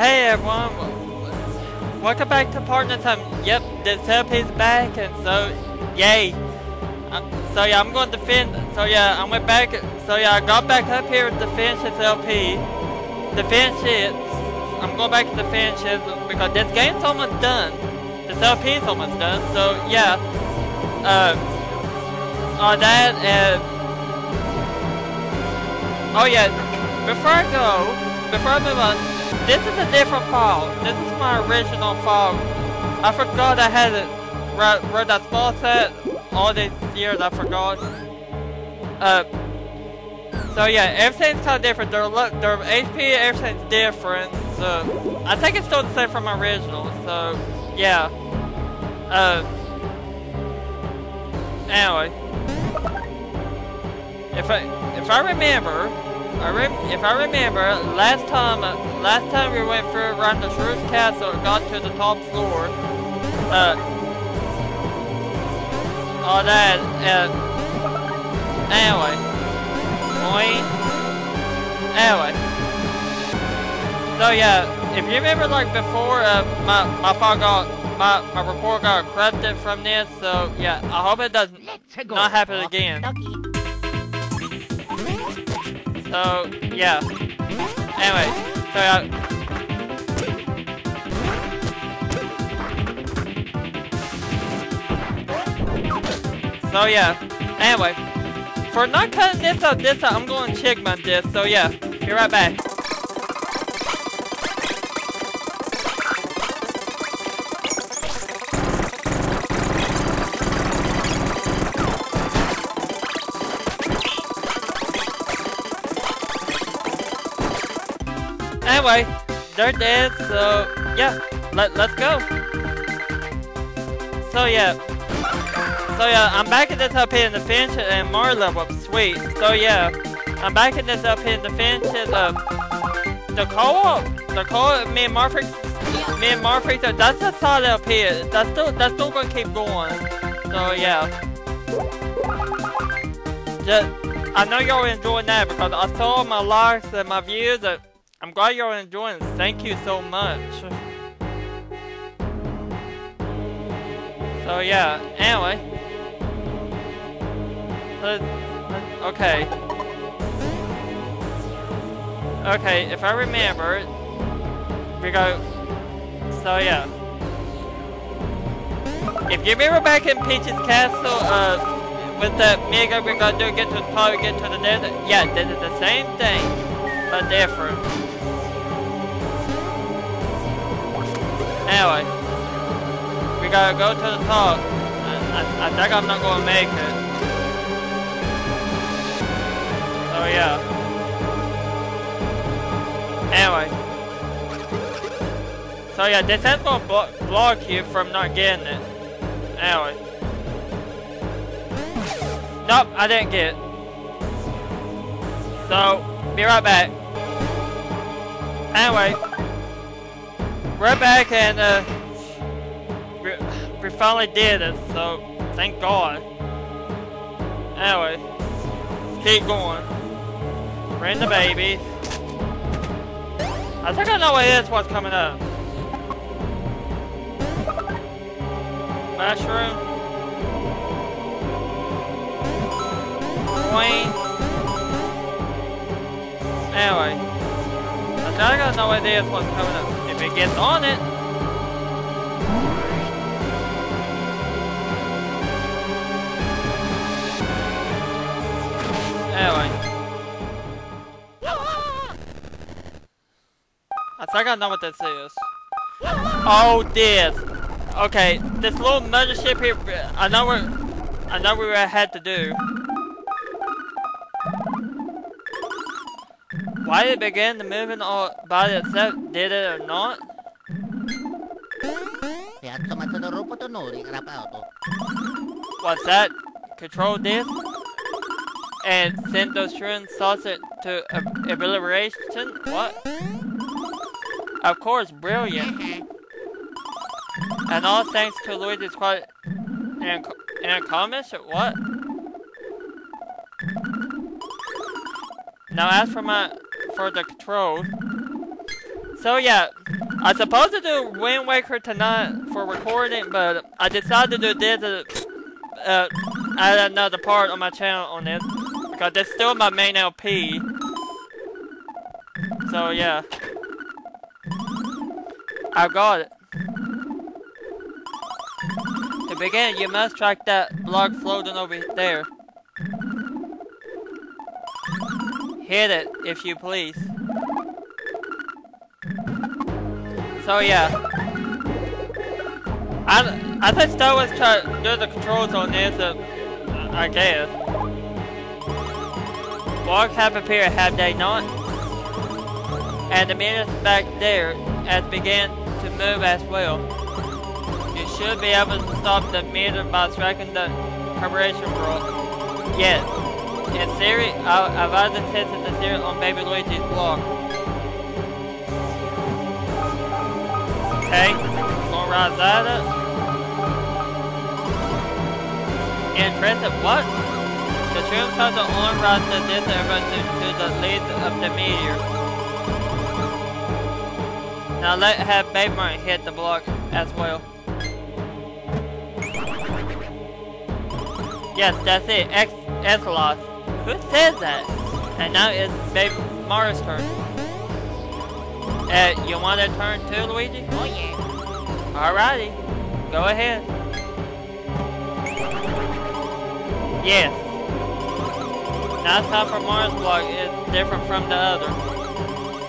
Hey everyone, welcome back to Partner Time. Yep, this LP's back, and so, yay. Um, so yeah, I'm going to defend, so yeah, I went back, so yeah, I got back up here to finish this LP. Defend shit. I'm going back to defend shit because this game's almost done. This LP's almost done, so yeah. Uh, on that, and, oh yeah, before I go, before I move on, this is a different file. This is my original file. I forgot I had it where, where that small set all these years. I forgot. Uh. So yeah, everything's kind of different. Their look, their HP, everything's different. So I think it's still the same from my original. So yeah. Uh. Anyway, if I if I remember. I if I remember, last time, last time we went through around the Shroobs Castle and got to the top floor, uh, all that, and, anyway, point, anyway, so yeah, if you remember like before, uh, my, my file got, my, my report got corrupted from this, so yeah, I hope it does not happen again. So, yeah. Anyway, so uh, So yeah, anyway, for not cutting this out this out, I'm going to check my disc, so yeah, be right back. Anyway, they're dead, so yeah, let, let's go. So yeah, so yeah, I'm back in this up here in the fence and more level up, sweet. So yeah, I'm back in this up here in the fence uh, the co-op, the co-op, me and Marfreak, me and Marfreak, that's a solid up here. That's still, that's still gonna keep going. So yeah. Just, I know y'all enjoying that because I saw my likes and my views that I'm glad you're enjoying this. Thank you so much. So yeah, anyway. Okay. Okay, if I remember, we go. So yeah. If you remember back in Peach's Castle, uh, with the Mega we gotta do get to the probably get to the desert. Yeah, this is the same thing, but different. Anyway, we gotta go to the top. I, I, think I'm not gonna make it. So yeah. Anyway. So yeah, this is gonna blo block you from not getting it. Anyway. Nope, I didn't get it. So, be right back. Anyway. We're back and uh, we, we finally did it, so thank God. Anyway, keep going. Bring the baby. I think I know what it is what's coming up. Mushroom. Queen. Anyway. I think I got no idea what's coming up if it gets on it. Anyway. I think I know what this is. Oh, this. Okay, this little mothership here, I know what, I know what we had to do. Why it begin to moving all by itself? Did it or not? What's that? Control this? And send those shrine saucer to obliteration? What? Of course, brilliant. And all thanks to Luigi's quite and and comments what? Now as for my for the control. So yeah, I supposed to do Wind Waker tonight for recording, but I decided to do this uh, at another part on my channel on this. Because that's still my main LP. So yeah. I got it. To begin, you must track that block floating over there. Hit it, if you please. So yeah. I, I think Star Wars try to do the controls on this, uh, I guess. Blocks have appeared, have they not? And the minutes back there has began to move as well. You should be able to stop the meter by striking the carburation block. Yes. I, I've either tested the theory on Baby Luigi's block. Rise that up. Impressive, what? The trim cuts the on rise the distance to, to the lead of the meteor. Now let have Baby Mario hit the block as well. Yes, that's it. X Exelos. Who says that? And now it's Baby Mario's turn. Uh, you want to turn too, Luigi? Oh yeah. Alrighty. Go ahead. Yes. Now time for Mars block is different from the other.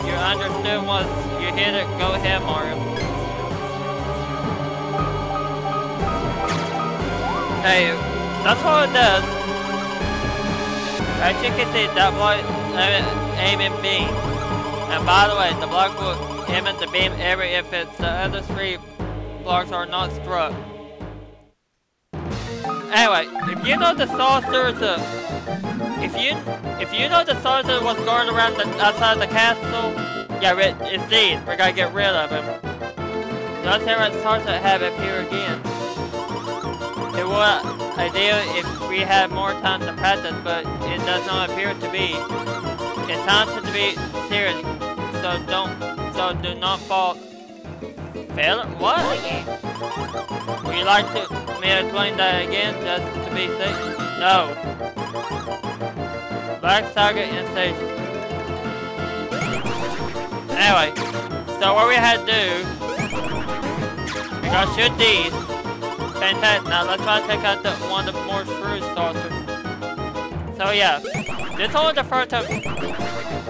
You understood once you hit it, go ahead Mario. Hey, that's what it does. As you can see, that block uh, aim and beam. And by the way, the block will emit the beam every if it's the other three blocks are not struck. Anyway, if you know the saucers, uh, if you if you know the saucer was going around the outside the castle, yeah, it, it's these. We gotta get rid of him. Let's have a saucer have appear again. It would ideal if we had more time to practice, but it does not appear to be. It's time to be serious so don't, so do not fall. Fail? What? Would you like to me explain that again, just to be safe? No. Black Saga and Station. Anyway, so what we had to do, we gotta shoot these. Fantastic. Now let's try to take out the one of the more screws saucer. So yeah, this is only the first time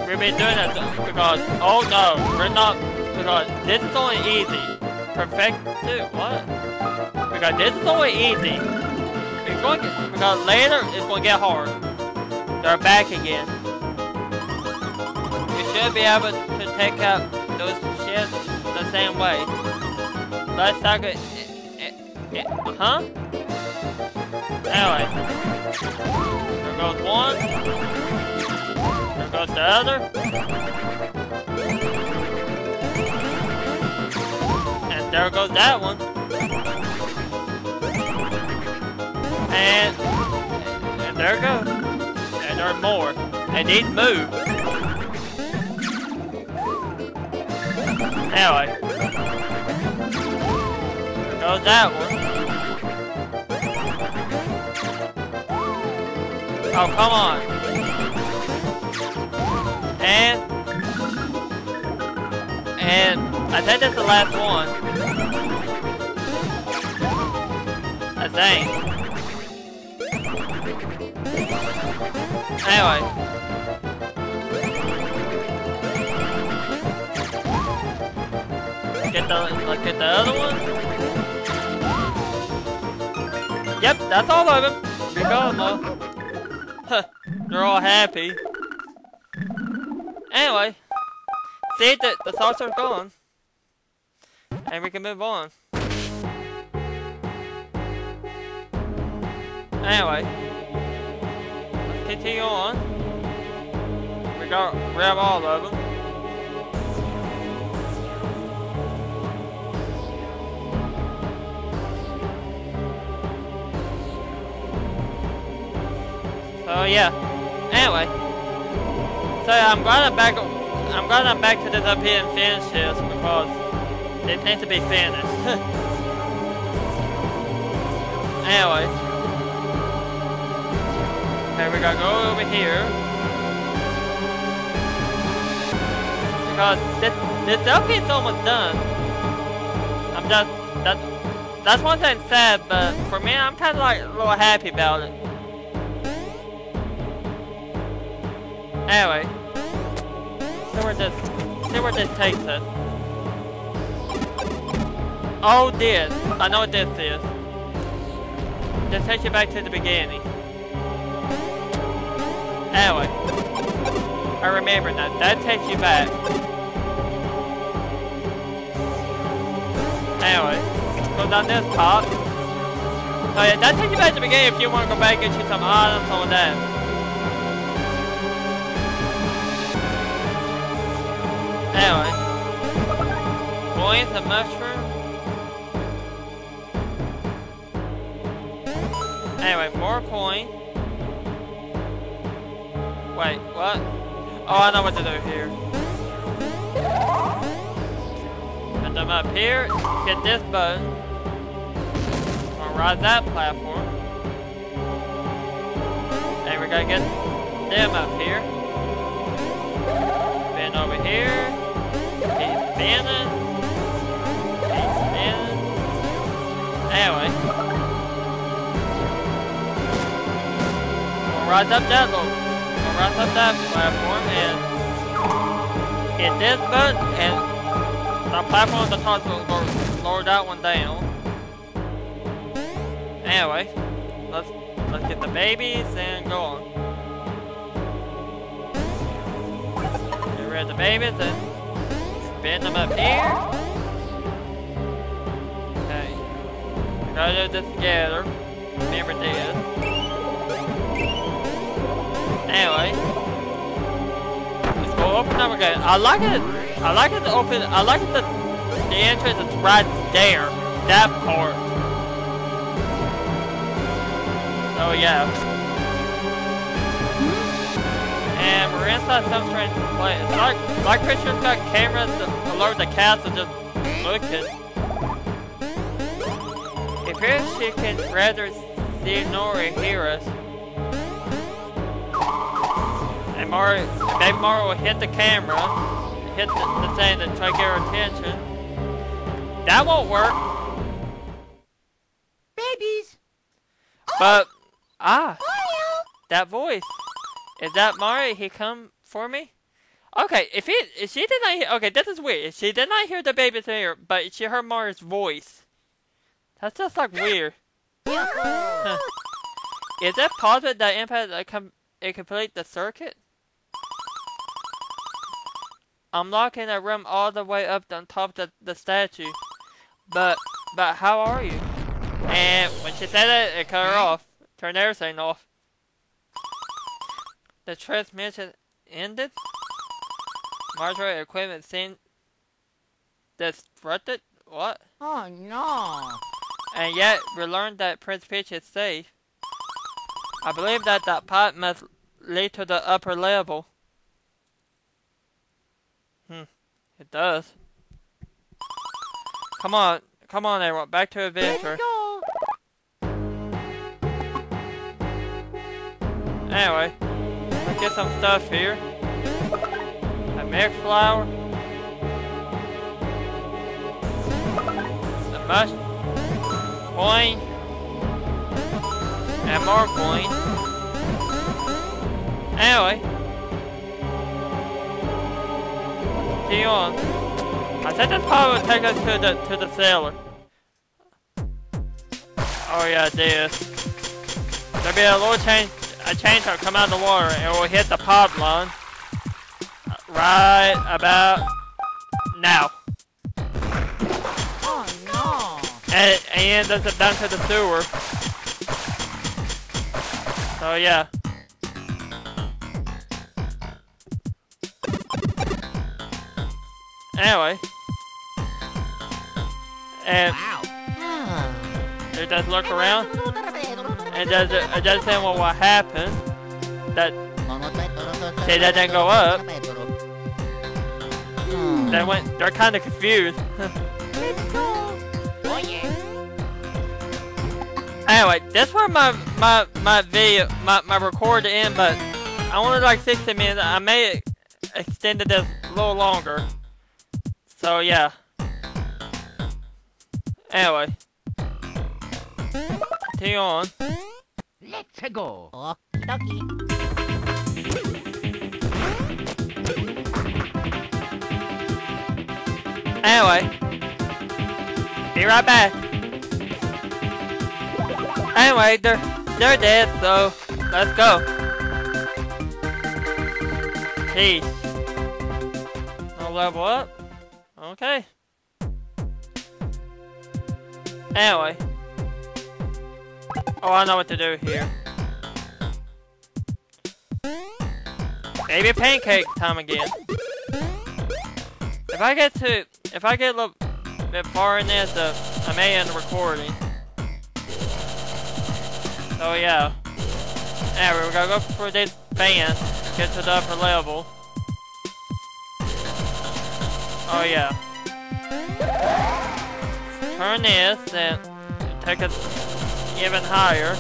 We've been doing this because, oh no, we're not, because this is only easy. Perfect, dude, what? Because this is only easy. It's going to, because later it's going to get hard. They're back again. You should be able to take out those shits the same way. Let's talk it. Eh, eh, eh, huh? Anyway. There goes one There goes the other. And there goes that one. And, and there goes. And there are more. And these move. Anyway. There goes that one. Oh, come on. And... And... I think that's the last one. I think. Anyway. Get the, like, get the other one. Yep, that's all of them. Got them all. They're all happy. Anyway, see that the thoughts are gone. And we can move on. Anyway, let's continue on. We got grab all of them. So yeah. Anyway. So I'm gonna back. I'm glad I'm back to this up here and finish this because it needs to be finished. anyway. Okay, we gotta go over here. Because this, this LP is almost done. I'm just, that, that's one thing sad, but for me, I'm kind of like a little happy about it. Anyway, see where this, see where this takes us. Oh, this. I know what this is. This takes you back to the beginning. Anyway, I remember that. That takes you back. Anyway, go down this part. Oh yeah, that takes you back to the beginning if you want to go back and you some items or that. Anyway. Coins, a mushroom. Anyway, more coin. Wait, what? Oh, I know what to do here. Put them up here, hit this button. Gonna ride that platform. And we gotta get them up here. Spin over here. Keep spinning. Keep spinning. Anyway. We'll rise up that little. We'll rise up that platform and hit this button and the platform at the top will lower, lower that one down. Anyway, let's let's get the babies and go on. Get rid of the babies and Spin them up here. Okay. We gotta do this together. Remember this. Anyway. Let's go open up again. I like it. I like it to open. I like it that the entrance is right there. That part. Oh yeah. And inside some strange place. It's like, like Christian's got cameras all over the castle just looking. It appears she can rather see nor hear us. And Mario, maybe Mario will hit the camera, hit the, the thing to try to get her attention. That won't work. Babies. But, ah, Mario. that voice. Is that Mario? He come for me? Okay, if he if she did not hear okay, this is weird. She did not hear the baby's ear, but she heard Mario's voice. That's just like weird. Huh. Is it possible that impact that com it complete the circuit? I'm locking a room all the way up on top of the, the statue. But but how are you? And when she said it, it cut her off. Turned everything off. The transmission ended? Marjorie equipment seemed disrupted? What? Oh no. And yet, we learned that Prince Peach is safe. I believe that that pipe must lead to the upper level. Hmm, it does. Come on, come on everyone, back to adventure. Anyway, get some stuff here. A mix flower. A mush. Coin. And more coin. Anyway. Continue on. I said this probably would take us to the to the sailor. Oh yeah, this. There'll be a little change a change will come out of the water and will hit the pod line right about now. Oh no. And, and there's a down to the sewer. So yeah. Anyway. And Wow. it does look around and does it, it does say what will happen. That See, that didn't go up. Hmm. they went, they're kind of confused. Let's go. Yeah. Anyway, that's where my my my video my my record end, but I wanted like 60 minutes. I may ex- extend it a little longer. So yeah. Anyway, continue on. Let's go. Oh, ducky. Anyway, be right back. Anyway, they're they're dead, so let's go. Peace. I'll level up. Okay. Anyway. Oh, I know what to do here. Baby pancake time again. If I get to, if I get a little bit far in this, uh, I may end the recording. So yeah. Anyway, we're gonna go for this fan, get to the upper level. Oh yeah. Turn this and take us even higher.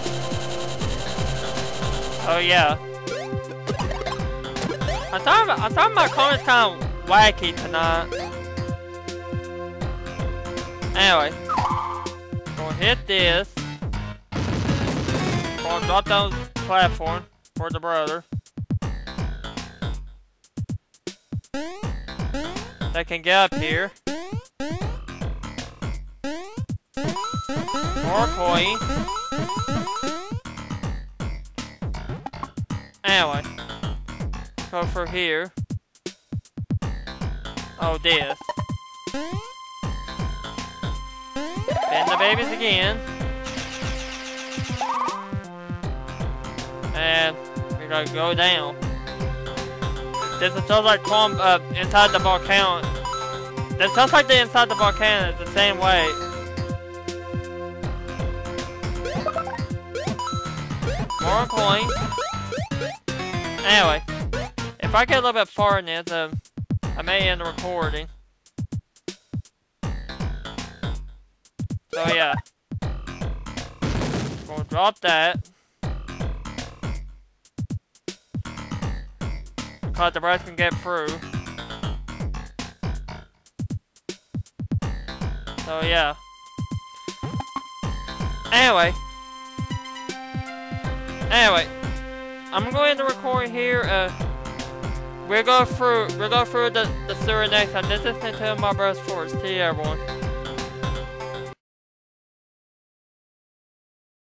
Oh yeah. I thought I thought my comments of wacky tonight. Anyway, gonna hit this. Gonna drop down platform for the brother. They can get up here. More coin. Anyway, go for here. Oh, this. Bend the babies again. And we're gonna go down. This is just like Tom uh, inside the volcano. It's just like the inside the volcano. It's the same way. More coin. Anyway, if I get a little bit far in this, um, I may end the recording. So yeah. Gonna drop that. Because the rest can get through. So yeah. Anyway. Anyway. I'm going to record here, uh, we'll go through, we'll go through the, the sewer next time. This is Nintendo My Bros. Force. See everyone.